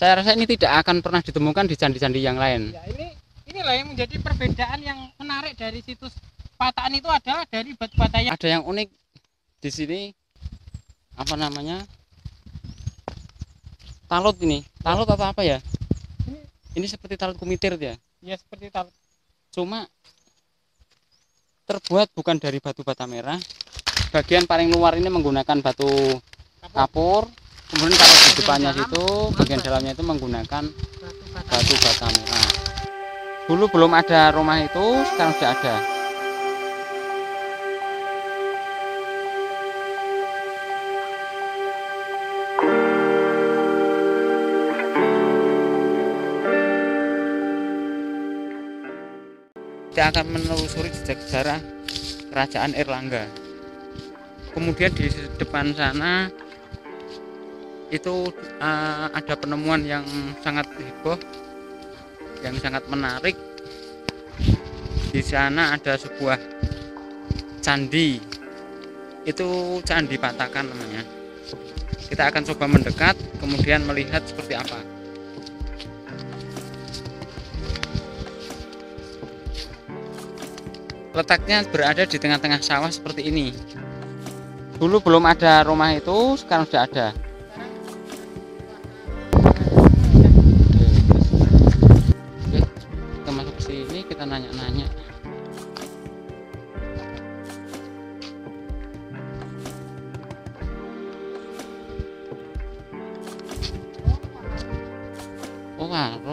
saya rasa ini tidak akan pernah ditemukan di candi-candi yang lain. Ya ini inilah yang menjadi perbedaan yang menarik dari situs Pataan itu adalah dari batu bata yang ada yang unik di sini. Apa namanya? Talut ini. Talut atau apa ya? Ini- ini seperti talut kumitir ya ya seperti talut. cuma terbuat bukan dari batu bata merah. Bagian paling luar ini menggunakan batu kapur kemudian kalau di depannya situ bagian dalamnya itu menggunakan Batu bata. merah dulu belum ada rumah itu sekarang sudah ada kita akan menelusuri jejak sejarah kerajaan Erlangga kemudian di depan sana itu eh, ada penemuan yang sangat heboh yang sangat menarik. Di sana ada sebuah candi. Itu candi Patakan namanya. Kita akan coba mendekat kemudian melihat seperti apa. Letaknya berada di tengah-tengah sawah seperti ini. Dulu belum ada rumah itu sekarang sudah ada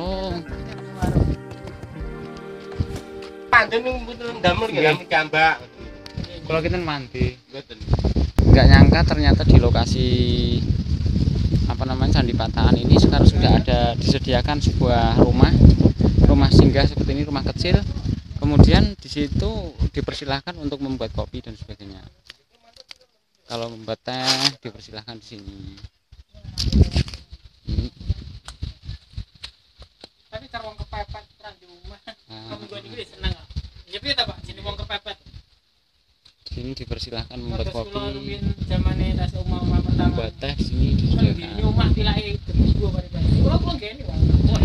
warung Panten niku mboten damel nggih kami gambak. kalau kita mandi. Mboten. nggak nyangka ternyata di lokasi apa namanya Candi Patahan ini sekarang sudah ada disediakan sebuah rumah rumah singgah seperti ini rumah kecil. Kemudian di situ dipersilahkan untuk membuat kopi dan sebagainya. Kalau membuat teh dipersilahkan di sini Hmm, Tapi cara wong kepepet terang di rumah. nah, Kamu gua dikit seneng. Ya piye ta, Pak? Jadi wong kepepet. sini dipersilahkan membuat Terus kopi zamane tas omah-omah pertama. membuat teh di sini Kan di disediakan rumah tilake demes gua pada pada. Ngene wae. Wah.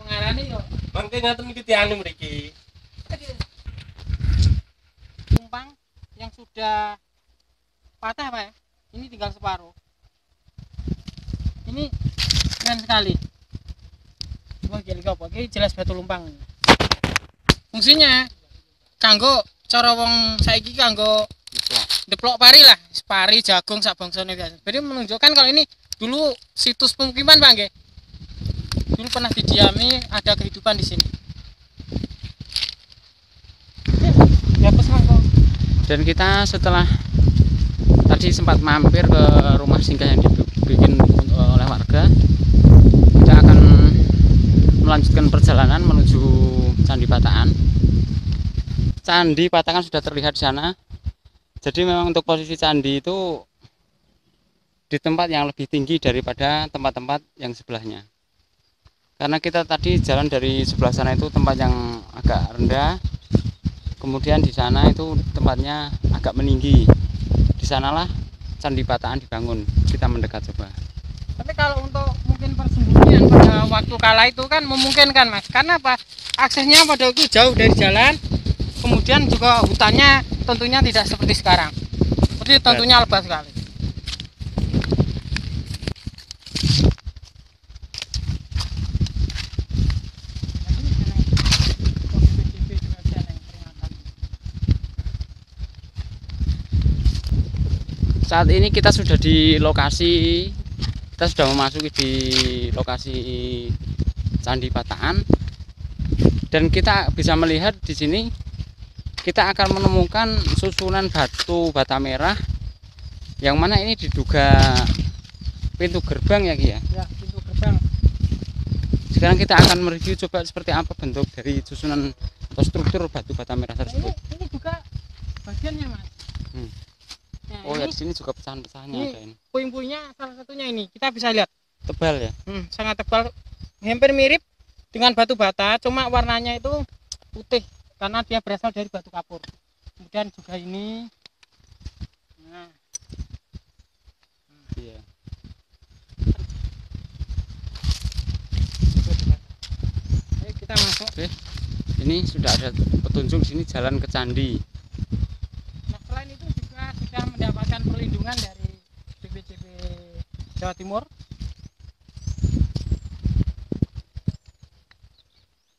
Mengarani yo Mangke ngaten iki tianu mriki. tumpang yang sudah patah Pak ya. Ini tinggal separuh. Ini keren sekali. Wah, gila apa? Ini jelas batu lumpang. Fungsinya kanggo cara wong saiki kanggo deplok pari lah, pari jagung sak bangsane. Jadi menunjukkan kalau ini dulu situs pemukiman nggih. Dulu pernah didiami, ada kehidupan di sini. Ya, dan kita setelah tadi sempat mampir ke rumah singgah yang dibikin oleh warga melanjutkan perjalanan menuju Candi Patakan Candi Patakan sudah terlihat di sana. Jadi memang untuk posisi candi itu di tempat yang lebih tinggi daripada tempat-tempat yang sebelahnya. Karena kita tadi jalan dari sebelah sana itu tempat yang agak rendah kemudian di sana itu tempatnya agak meninggi. Di sanalah candi Patakan dibangun. Kita mendekat coba. Tapi kalau untuk persembunyian pada waktu kala itu kan memungkinkan mas. Karena apa? Aksesnya pada itu jauh dari jalan. Kemudian juga hutannya tentunya tidak seperti sekarang. Jadi tentunya lebat sekali. saat ini kita sudah di lokasi kita sudah memasuki di lokasi Candi Patakan dan kita bisa melihat di sini kita akan menemukan susunan batu bata merah. Yang mana ini diduga pintu gerbang ya Ki ya? Ya pintu gerbang. sekarang kita akan mereview coba seperti apa bentuk dari susunan atau struktur batu bata merah Nah, ini tersebut oh ini, ya di sini juga pecahan-pecahannya ada ini. puing-puingnya salah satunya ini. Kita bisa lihat. Tebal ya? Hmm, sangat tebal. Hampir mirip dengan batu bata cuma warnanya itu putih karena dia berasal dari batu kapur. Kemudian juga ini. Nah. Hmm. Iya. Ayo kita masuk. Oke. ini sudah ada petunjuk sini jalan ke candi. Jawa Timur.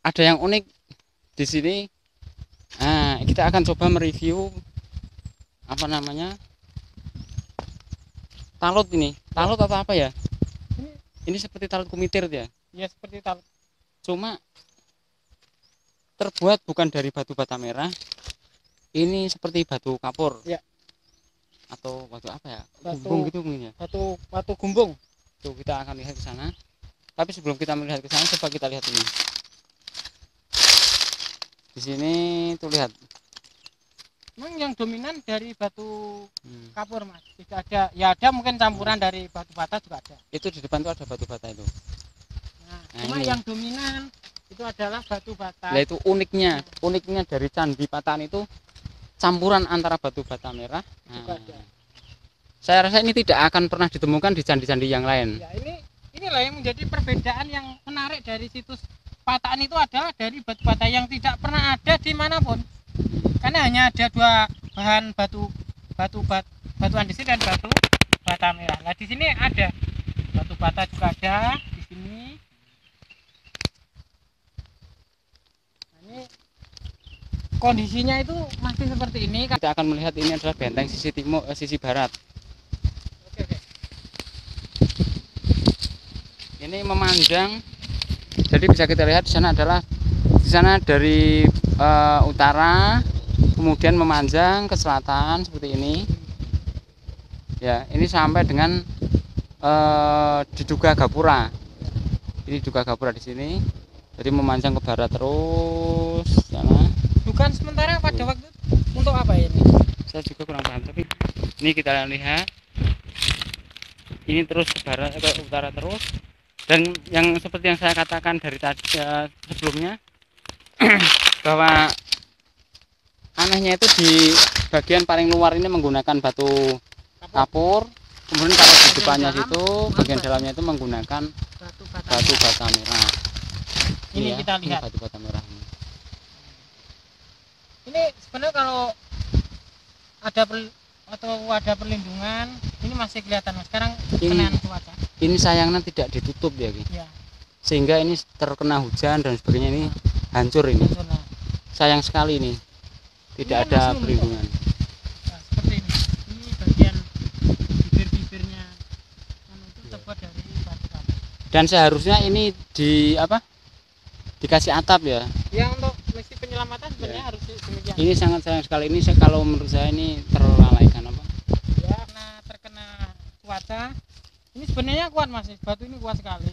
Ada yang unik di sini. Nah kita akan coba mereview apa namanya? Talut ini. Talut atau apa ya? Ini seperti talut kumitir ya ya seperti tahu cuma terbuat bukan dari batu bata merah. Ini seperti batu kapur. Ya. Atau batu apa ya? Batu- Gumbung gitu mungkin ya? batu batu gumbung. Tuh kita akan lihat ke sana. Tapi sebelum kita melihat ke sana coba kita lihat ini. Di sini tuh lihat. Memang yang dominan dari batu Hmm. kapur mas? Tidak ada. Ya ada mungkin campuran dari batu bata juga ada. Itu di depan tuh ada batu bata itu. Nah, Nah, cuma ini. yang dominan itu adalah batu bata. Nah itu uniknya, uniknya dari candi Patahan itu campuran antara batu bata merah. Nah, saya rasa ini tidak akan pernah ditemukan di candi-candi yang lain. ya ini inilah yang menjadi perbedaan yang menarik dari situs Patahan itu adalah dari batu bata yang tidak pernah ada di mana pun karena hanya ada dua bahan batu batu bat, batu andesit dan batu bata merah. Nah di sini ada. Batu bata juga ada di sini nah, ini kondisinya itu masih seperti ini Kita akan melihat ini adalah benteng sisi timur, eh, sisi barat. oke oke Ini memanjang. Jadi bisa kita lihat di sana adalah di sana dari eh, utara kemudian memanjang ke selatan seperti ini. Ya, ini sampai dengan eh, diduga Gapura. Ini diduga Gapura di sini. Jadi memanjang ke barat terus. Bukan sementara pada waktu untuk apa ini? Saya juga kurang paham tapi ini kita lihat. Ini terus ke barat ke utara terus. Dan yang seperti yang saya katakan dari tadi eh, sebelumnya bahwa anehnya itu di bagian paling luar ini menggunakan batu kapur. kemudian kalau di depannya situ bagian dalamnya itu menggunakan batu bata batu bata merah. Ini Iya, kita lihat. batu bata merah ini. ini sebenarnya kalau ada per- atau ada perlindungan ini masih kelihatan mas. Sekarang Ini- kenaan cuaca. ini sayangnya tidak ditutup ya Ki. ya sehingga ini terkena hujan dan sebagainya ini hancur ini. Zona sayang sekali ini. Tidak Ini ada perlindungan. Nah, seperti ini. Ini bagian bibir-bibirnya. Anu itu terbuat dari batu dan seharusnya ini di apa? Dikasih atap ya? Ya penyelamatan sebenarnya Ya. harus demikian. Ini sangat sayang sekali. Ini saya- kalau menurut saya ini terlalaikan apa? Ya karena terkena cuaca. Ini sebenarnya kuat mas. Batu ini kuat sekali.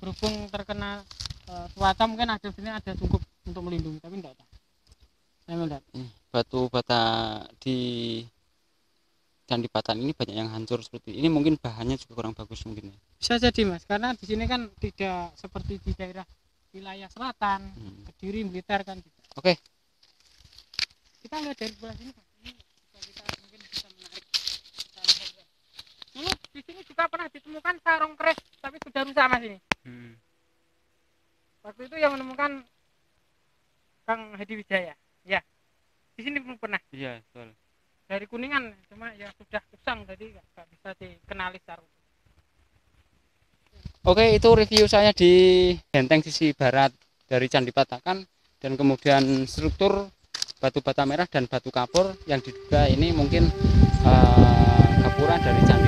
Berhubung terkena eh, cuaca mungkin ada sini ada cukup untuk melindungi tapi enggak ada. Saya melihat Ini batu bata di Candi Patan ini banyak yang hancur seperti ini. Mungkin bahannya juga kurang bagus mungkin ya. Bisa jadi mas. Karena di sini kan tidak seperti di daerah wilayah selatan Hmm. kediri blitar kan tidak Oke. kita lihat dari sebelah sini ini bisa kita mungkin bisa menarik kita lihat ya. dulu di sini juga pernah ditemukan sarung keris tapi sudah rusak mas ini. Hmm. waktu itu yang menemukan Kang Hadi Wijaya. Ya di sini belum pernah. Iya betul. Dari kuningan cuma ya sudah usang jadi nggak nggak bisa dikenali sarung. Oke, itu review saya di benteng sisi barat dari Candi Patakan dan kemudian struktur batu bata merah dan batu kapur yang diduga ini mungkin eh, gapura dari Candi